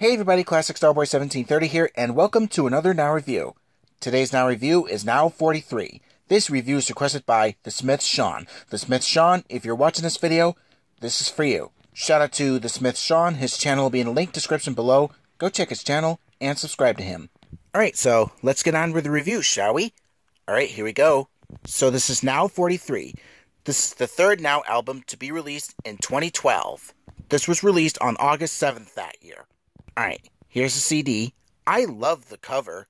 Hey everybody, Classic Starboy 1730 here, and welcome to another Now Review. Today's Now Review is Now 43. This review is requested by The Smith Sean. The Smith Sean, if you're watching this video, this is for you. Shout out to The Smith Sean, his channel will be in the link description below. Go check his channel and subscribe to him. Alright, so let's get on with the review, shall we? Alright, here we go. So this is Now 43. This is the third Now album to be released in 2012. This was released on August 7th year. Alright, here's the CD. I love the cover.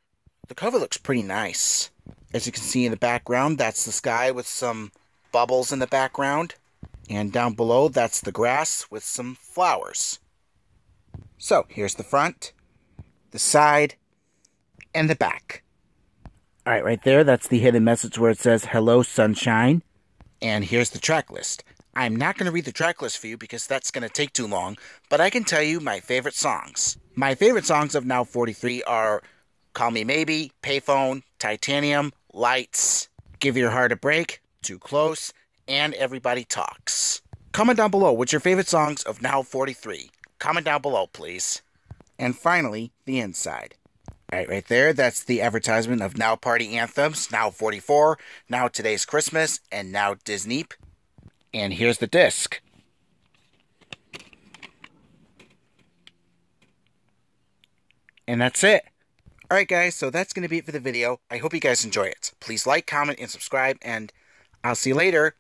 The cover looks pretty nice. As you can see in the background, that's the sky with some bubbles in the background. And down below, that's the grass with some flowers. So, here's the front, the side, and the back. Alright, right there, that's the hidden message where it says, Hello, Sunshine. And here's the track list. I'm not going to read the track list for you because that's going to take too long, but I can tell you my favorite songs. My favorite songs of Now 43 are Call Me Maybe, Payphone, Titanium, Lights, Give Your Heart a Break, Too Close, and Everybody Talks. Comment down below what's your favorite songs of Now 43. Comment down below, please. And finally, the inside. Alright, right there, that's the advertisement of Now Party Anthems, Now 44, Now Today's Christmas, and Now Disney. And here's the disc. And that's it. Alright guys, so that's going to be it for the video. I hope you guys enjoy it. Please like, comment, and subscribe, and I'll see you later.